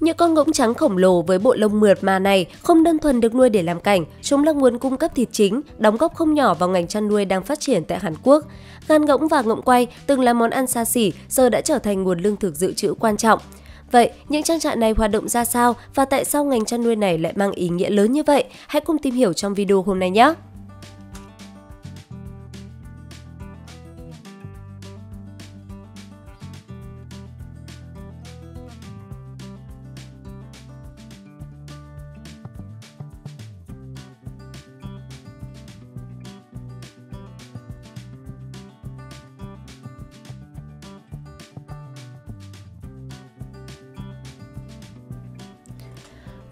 Những con ngỗng trắng khổng lồ với bộ lông mượt mà này không đơn thuần được nuôi để làm cảnh, chúng là nguồn cung cấp thịt chính, đóng góp không nhỏ vào ngành chăn nuôi đang phát triển tại Hàn Quốc. Gan ngỗng và ngỗng quay từng là món ăn xa xỉ, giờ đã trở thành nguồn lương thực dự trữ quan trọng. Vậy, những trang trại này hoạt động ra sao và tại sao ngành chăn nuôi này lại mang ý nghĩa lớn như vậy? Hãy cùng tìm hiểu trong video hôm nay nhé!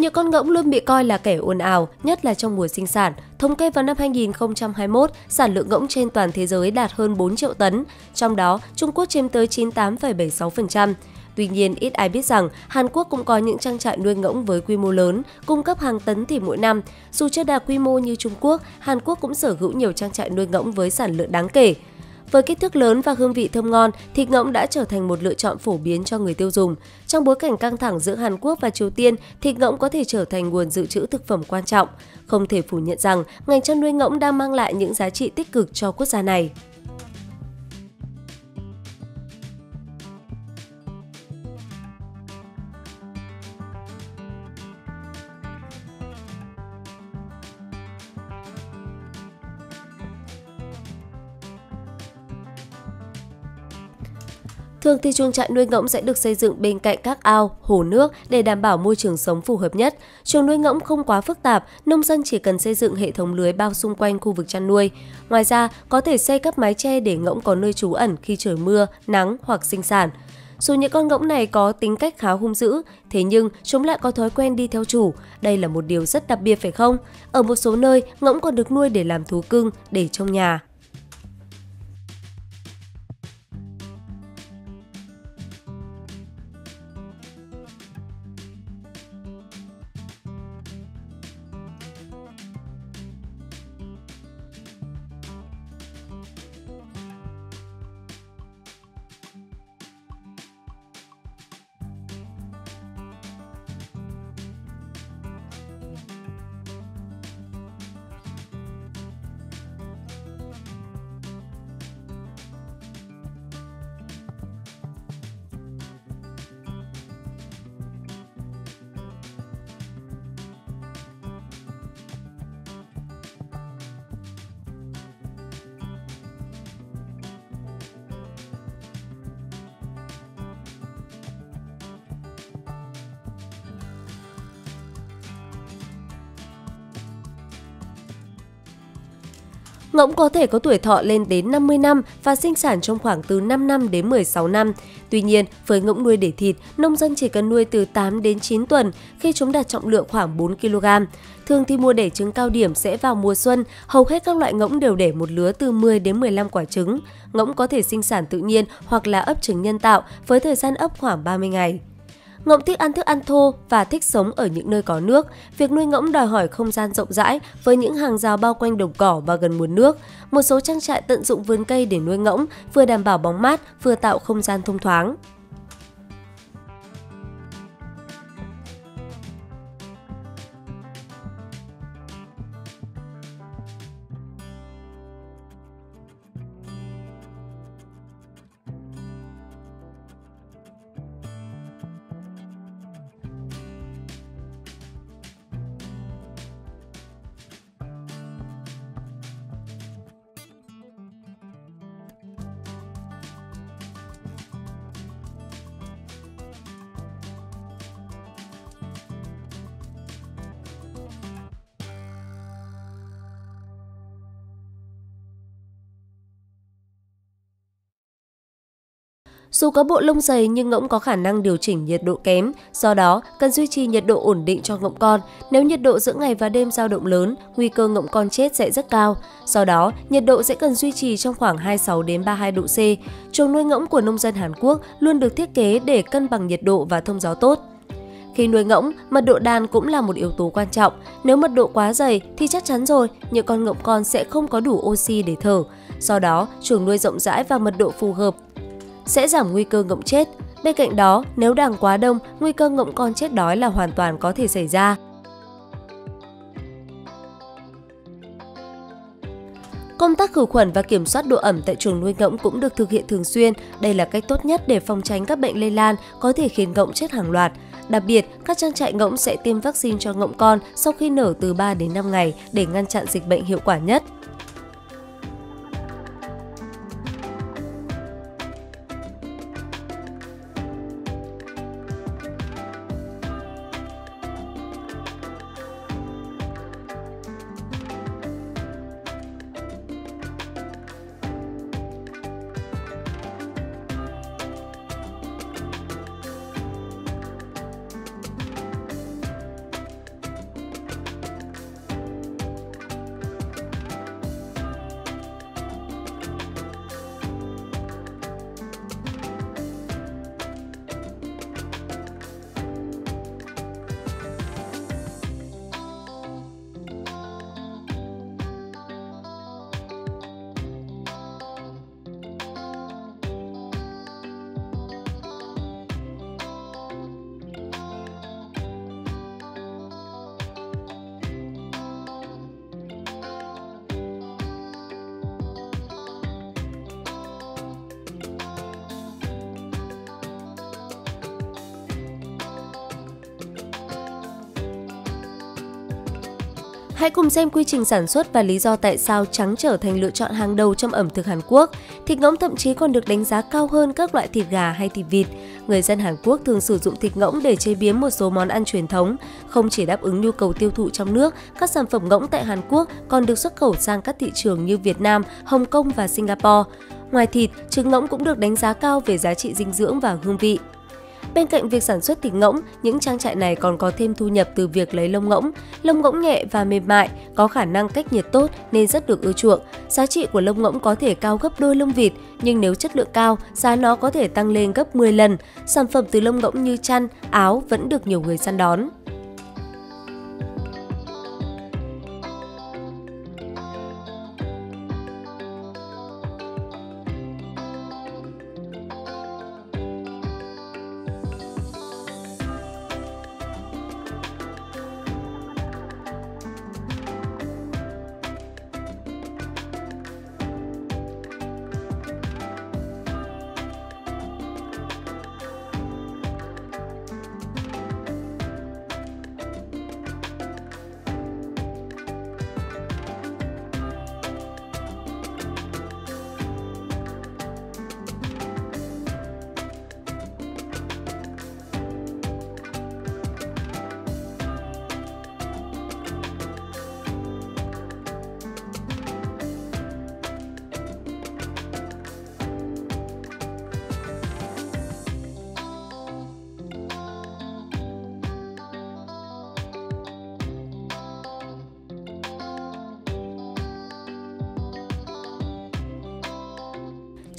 Những con ngỗng luôn bị coi là kẻ ồn ào, nhất là trong mùa sinh sản. Thống kê vào năm 2021, sản lượng ngỗng trên toàn thế giới đạt hơn 4 triệu tấn, trong đó Trung Quốc chiếm tới 98,76%. Tuy nhiên, ít ai biết rằng Hàn Quốc cũng có những trang trại nuôi ngỗng với quy mô lớn, cung cấp hàng tấn thịt mỗi năm. Dù chưa đạt quy mô như Trung Quốc, Hàn Quốc cũng sở hữu nhiều trang trại nuôi ngỗng với sản lượng đáng kể. Với kích thước lớn và hương vị thơm ngon, thịt ngỗng đã trở thành một lựa chọn phổ biến cho người tiêu dùng. Trong bối cảnh căng thẳng giữa Hàn Quốc và Triều Tiên, thịt ngỗng có thể trở thành nguồn dự trữ thực phẩm quan trọng. Không thể phủ nhận rằng ngành chăn nuôi ngỗng đang mang lại những giá trị tích cực cho quốc gia này. Thường thì chuồng trại nuôi ngỗng sẽ được xây dựng bên cạnh các ao, hồ nước để đảm bảo môi trường sống phù hợp nhất. Chuồng nuôi ngỗng không quá phức tạp, nông dân chỉ cần xây dựng hệ thống lưới bao xung quanh khu vực chăn nuôi. Ngoài ra, có thể xây các mái che để ngỗng có nơi trú ẩn khi trời mưa, nắng hoặc sinh sản. Dù những con ngỗng này có tính cách khá hung dữ, thế nhưng chúng lại có thói quen đi theo chủ. Đây là một điều rất đặc biệt phải không? Ở một số nơi, ngỗng còn được nuôi để làm thú cưng, để trong nhà. Ngỗng có thể có tuổi thọ lên đến 50 năm và sinh sản trong khoảng từ 5 năm đến 16 năm. Tuy nhiên, với ngỗng nuôi để thịt, nông dân chỉ cần nuôi từ 8 đến 9 tuần khi chúng đạt trọng lượng khoảng 4 kg. Thường thì mùa đẻ trứng cao điểm sẽ vào mùa xuân, hầu hết các loại ngỗng đều đẻ một lứa từ 10 đến 15 quả trứng. Ngỗng có thể sinh sản tự nhiên hoặc là ấp trứng nhân tạo với thời gian ấp khoảng 30 ngày. Ngỗng thích ăn thức ăn thô và thích sống ở những nơi có nước. Việc nuôi ngỗng đòi hỏi không gian rộng rãi với những hàng rào bao quanh đồng cỏ và gần nguồn nước. Một số trang trại tận dụng vườn cây để nuôi ngỗng, vừa đảm bảo bóng mát, vừa tạo không gian thông thoáng. Dù có bộ lông dày nhưng ngỗng có khả năng điều chỉnh nhiệt độ kém, do đó cần duy trì nhiệt độ ổn định cho ngỗng con. Nếu nhiệt độ giữa ngày và đêm dao động lớn, nguy cơ ngỗng con chết sẽ rất cao. Do đó, nhiệt độ sẽ cần duy trì trong khoảng 26 đến 32 độ C. Chuồng nuôi ngỗng của nông dân Hàn Quốc luôn được thiết kế để cân bằng nhiệt độ và thông gió tốt. Khi nuôi ngỗng, mật độ đàn cũng là một yếu tố quan trọng. Nếu mật độ quá dày thì chắc chắn rồi, những con ngỗng con sẽ không có đủ oxy để thở. Do đó, chuồng nuôi rộng rãi và mật độ phù hợp sẽ giảm nguy cơ ngỗng chết. Bên cạnh đó, nếu đàn quá đông, nguy cơ ngỗng con chết đói là hoàn toàn có thể xảy ra. Công tác khử khuẩn và kiểm soát độ ẩm tại chuồng nuôi ngỗng cũng được thực hiện thường xuyên. Đây là cách tốt nhất để phòng tránh các bệnh lây lan có thể khiến ngỗng chết hàng loạt. Đặc biệt, các trang trại ngỗng sẽ tiêm vaccine cho ngỗng con sau khi nở từ 3 đến 5 ngày để ngăn chặn dịch bệnh hiệu quả nhất. Hãy cùng xem quy trình sản xuất và lý do tại sao trắng trở thành lựa chọn hàng đầu trong ẩm thực Hàn Quốc. Thịt ngỗng thậm chí còn được đánh giá cao hơn các loại thịt gà hay thịt vịt. Người dân Hàn Quốc thường sử dụng thịt ngỗng để chế biến một số món ăn truyền thống. Không chỉ đáp ứng nhu cầu tiêu thụ trong nước, các sản phẩm ngỗng tại Hàn Quốc còn được xuất khẩu sang các thị trường như Việt Nam, Hồng Kông và Singapore. Ngoài thịt, trứng ngỗng cũng được đánh giá cao về giá trị dinh dưỡng và hương vị. Bên cạnh việc sản xuất thịt ngỗng, những trang trại này còn có thêm thu nhập từ việc lấy lông ngỗng. Lông ngỗng nhẹ và mềm mại, có khả năng cách nhiệt tốt nên rất được ưa chuộng. Giá trị của lông ngỗng có thể cao gấp đôi lông vịt, nhưng nếu chất lượng cao, giá nó có thể tăng lên gấp 10 lần. Sản phẩm từ lông ngỗng như chăn, áo vẫn được nhiều người săn đón.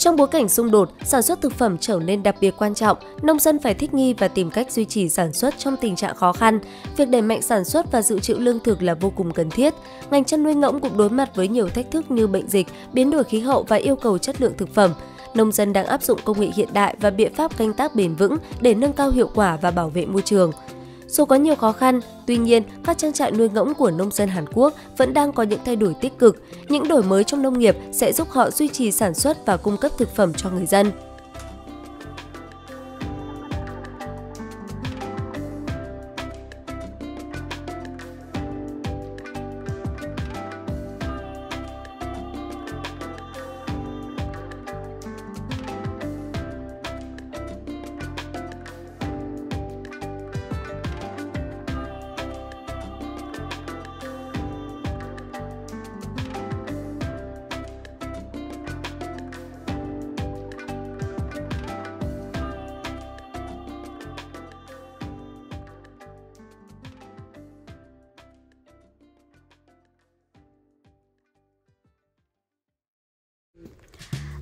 Trong bối cảnh xung đột, sản xuất thực phẩm trở nên đặc biệt quan trọng, nông dân phải thích nghi và tìm cách duy trì sản xuất trong tình trạng khó khăn. Việc đẩy mạnh sản xuất và dự trữ lương thực là vô cùng cần thiết. Ngành chăn nuôi ngỗng cũng đối mặt với nhiều thách thức như bệnh dịch, biến đổi khí hậu và yêu cầu chất lượng thực phẩm. Nông dân đang áp dụng công nghệ hiện đại và biện pháp canh tác bền vững để nâng cao hiệu quả và bảo vệ môi trường. Dù có nhiều khó khăn, tuy nhiên, các trang trại nuôi ngỗng của nông dân Hàn Quốc vẫn đang có những thay đổi tích cực. Những đổi mới trong nông nghiệp sẽ giúp họ duy trì sản xuất và cung cấp thực phẩm cho người dân.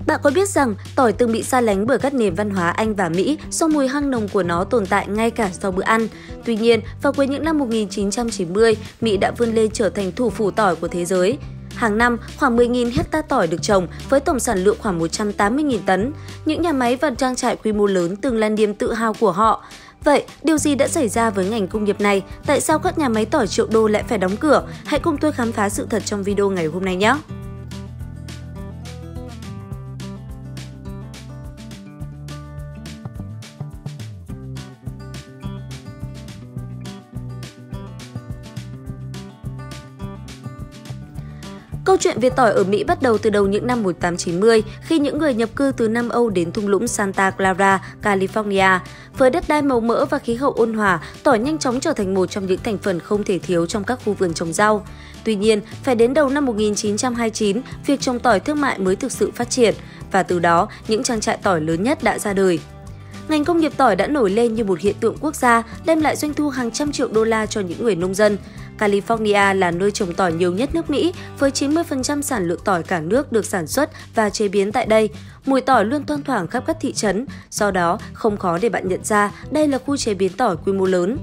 Bạn có biết rằng tỏi từng bị xa lánh bởi các nền văn hóa Anh và Mỹ do mùi hăng nồng của nó tồn tại ngay cả sau bữa ăn. Tuy nhiên, vào cuối những năm 1990, Mỹ đã vươn lên trở thành thủ phủ tỏi của thế giới. Hàng năm, khoảng 10.000 hecta tỏi được trồng với tổng sản lượng khoảng 180.000 tấn. Những nhà máy và trang trại quy mô lớn từng là niềm tự hào của họ. Vậy, điều gì đã xảy ra với ngành công nghiệp này? Tại sao các nhà máy tỏi triệu đô lại phải đóng cửa? Hãy cùng tôi khám phá sự thật trong video ngày hôm nay nhé! Câu chuyện về tỏi ở Mỹ bắt đầu từ đầu những năm 1890 khi những người nhập cư từ Nam Âu đến thung lũng Santa Clara, California. Với đất đai màu mỡ và khí hậu ôn hòa, tỏi nhanh chóng trở thành một trong những thành phần không thể thiếu trong các khu vườn trồng rau. Tuy nhiên, phải đến đầu năm 1929, việc trồng tỏi thương mại mới thực sự phát triển và từ đó những trang trại tỏi lớn nhất đã ra đời. Ngành công nghiệp tỏi đã nổi lên như một hiện tượng quốc gia, đem lại doanh thu hàng trăm triệu đô la cho những người nông dân. California là nơi trồng tỏi nhiều nhất nước Mỹ, với 90% sản lượng tỏi cả nước được sản xuất và chế biến tại đây. Mùi tỏi luôn thoang thoảng khắp các thị trấn, do đó không khó để bạn nhận ra đây là khu chế biến tỏi quy mô lớn.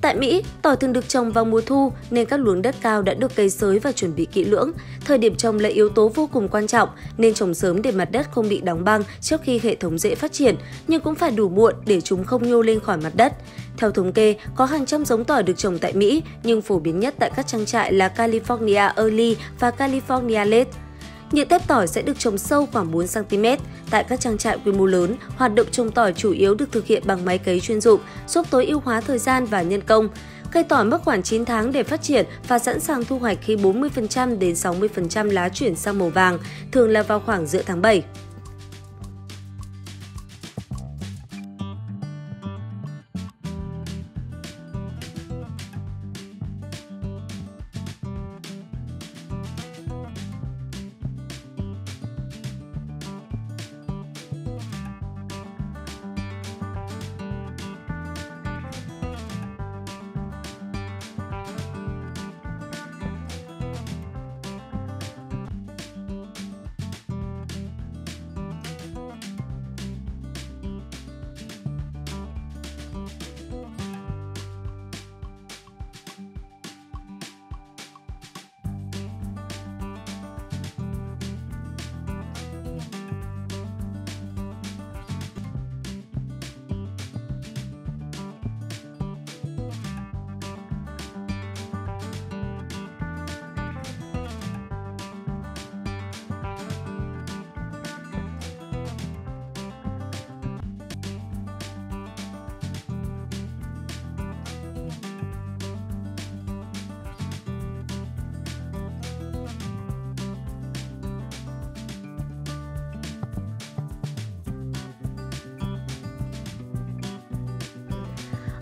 Tại Mỹ, tỏi thường được trồng vào mùa thu nên các luống đất cao đã được cấy xới và chuẩn bị kỹ lưỡng. Thời điểm trồng là yếu tố vô cùng quan trọng nên trồng sớm để mặt đất không bị đóng băng trước khi hệ thống rễ phát triển, nhưng cũng phải đủ muộn để chúng không nhô lên khỏi mặt đất. Theo thống kê, có hàng trăm giống tỏi được trồng tại Mỹ, nhưng phổ biến nhất tại các trang trại là California Early và California Late. Nhựa tép tỏi sẽ được trồng sâu khoảng 4cm. Tại các trang trại quy mô lớn, hoạt động trồng tỏi chủ yếu được thực hiện bằng máy cấy chuyên dụng, giúp tối ưu hóa thời gian và nhân công. Cây tỏi mất khoảng 9 tháng để phát triển và sẵn sàng thu hoạch khi 40% đến 60% lá chuyển sang màu vàng, thường là vào khoảng giữa tháng 7.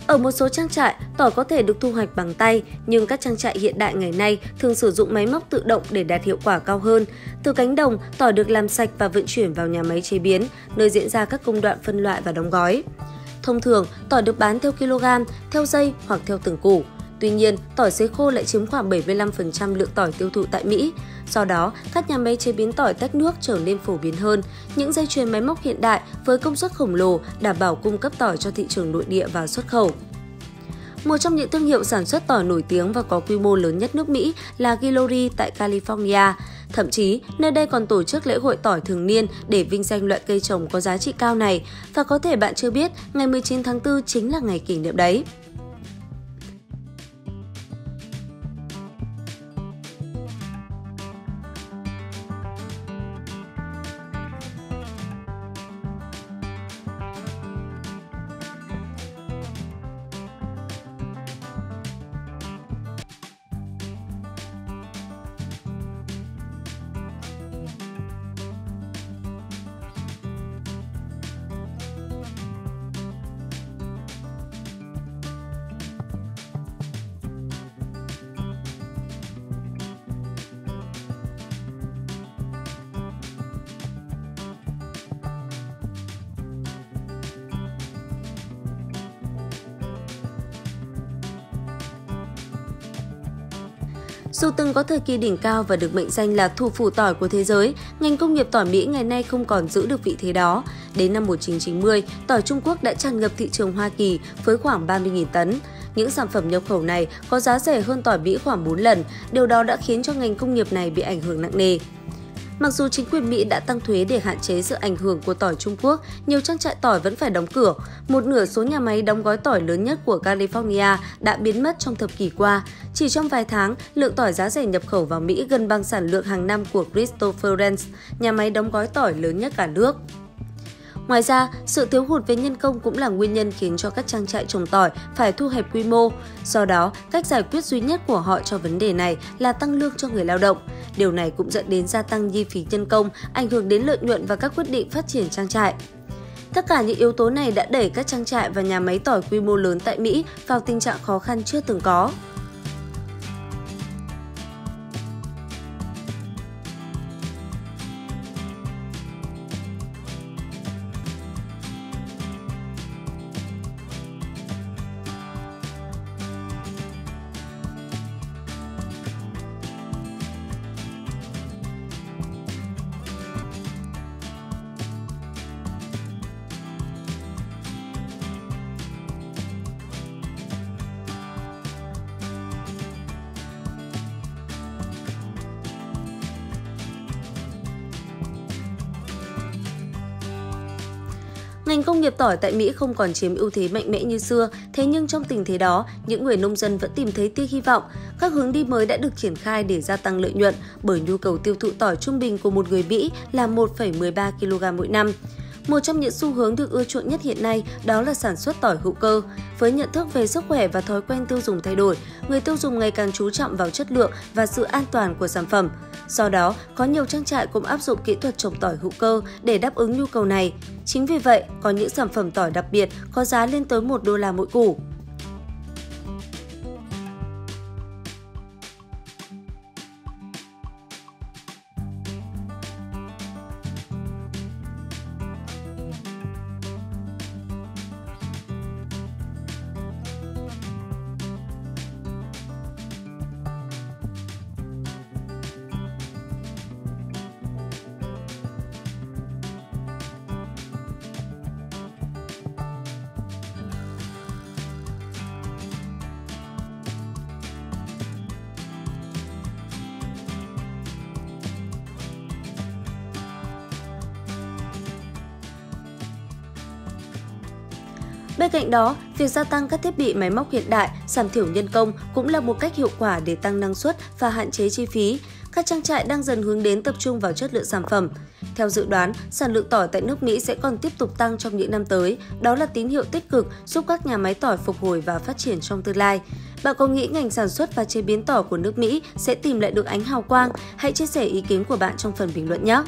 Ở một số trang trại, tỏi có thể được thu hoạch bằng tay, nhưng các trang trại hiện đại ngày nay thường sử dụng máy móc tự động để đạt hiệu quả cao hơn. Từ cánh đồng, tỏi được làm sạch và vận chuyển vào nhà máy chế biến, nơi diễn ra các công đoạn phân loại và đóng gói. Thông thường, tỏi được bán theo kg, theo dây hoặc theo từng củ. Tuy nhiên, tỏi sấy khô lại chiếm khoảng 75% lượng tỏi tiêu thụ tại Mỹ. Do đó, các nhà máy chế biến tỏi tách nước trở nên phổ biến hơn. Những dây chuyền máy móc hiện đại với công suất khổng lồ đảm bảo cung cấp tỏi cho thị trường nội địa và xuất khẩu. Một trong những thương hiệu sản xuất tỏi nổi tiếng và có quy mô lớn nhất nước Mỹ là Gilori tại California. Thậm chí, nơi đây còn tổ chức lễ hội tỏi thường niên để vinh danh loại cây trồng có giá trị cao này. Và có thể bạn chưa biết, ngày 19 tháng 4 chính là ngày kỷ niệm đấy. Dù từng có thời kỳ đỉnh cao và được mệnh danh là thủ phủ tỏi của thế giới, ngành công nghiệp tỏi Mỹ ngày nay không còn giữ được vị thế đó. Đến năm 1990, tỏi Trung Quốc đã tràn ngập thị trường Hoa Kỳ với khoảng 30.000 tấn. Những sản phẩm nhập khẩu này có giá rẻ hơn tỏi Mỹ khoảng 4 lần, điều đó đã khiến cho ngành công nghiệp này bị ảnh hưởng nặng nề. Mặc dù chính quyền Mỹ đã tăng thuế để hạn chế sự ảnh hưởng của tỏi Trung Quốc, nhiều trang trại tỏi vẫn phải đóng cửa. Một nửa số nhà máy đóng gói tỏi lớn nhất của California đã biến mất trong thập kỷ qua. Chỉ trong vài tháng, lượng tỏi giá rẻ nhập khẩu vào Mỹ gần bằng sản lượng hàng năm của Christopher Renz, nhà máy đóng gói tỏi lớn nhất cả nước. Ngoài ra, sự thiếu hụt về nhân công cũng là nguyên nhân khiến cho các trang trại trồng tỏi phải thu hẹp quy mô. Do đó, cách giải quyết duy nhất của họ cho vấn đề này là tăng lương cho người lao động. Điều này cũng dẫn đến gia tăng chi phí nhân công, ảnh hưởng đến lợi nhuận và các quyết định phát triển trang trại. Tất cả những yếu tố này đã đẩy các trang trại và nhà máy tỏi quy mô lớn tại Mỹ vào tình trạng khó khăn chưa từng có. Ngành công nghiệp tỏi tại Mỹ không còn chiếm ưu thế mạnh mẽ như xưa, thế nhưng trong tình thế đó, những người nông dân vẫn tìm thấy tia hy vọng. Các hướng đi mới đã được triển khai để gia tăng lợi nhuận bởi nhu cầu tiêu thụ tỏi trung bình của một người Mỹ là 1,13 kg mỗi năm. Một trong những xu hướng được ưa chuộng nhất hiện nay đó là sản xuất tỏi hữu cơ. Với nhận thức về sức khỏe và thói quen tiêu dùng thay đổi, người tiêu dùng ngày càng chú trọng vào chất lượng và sự an toàn của sản phẩm. Do đó, có nhiều trang trại cũng áp dụng kỹ thuật trồng tỏi hữu cơ để đáp ứng nhu cầu này. Chính vì vậy, có những sản phẩm tỏi đặc biệt có giá lên tới 1 đô la mỗi củ. Bên cạnh đó, việc gia tăng các thiết bị máy móc hiện đại, giảm thiểu nhân công cũng là một cách hiệu quả để tăng năng suất và hạn chế chi phí. Các trang trại đang dần hướng đến tập trung vào chất lượng sản phẩm. Theo dự đoán, sản lượng tỏi tại nước Mỹ sẽ còn tiếp tục tăng trong những năm tới. Đó là tín hiệu tích cực giúp các nhà máy tỏi phục hồi và phát triển trong tương lai. Bạn có nghĩ ngành sản xuất và chế biến tỏi của nước Mỹ sẽ tìm lại được ánh hào quang? Hãy chia sẻ ý kiến của bạn trong phần bình luận nhé!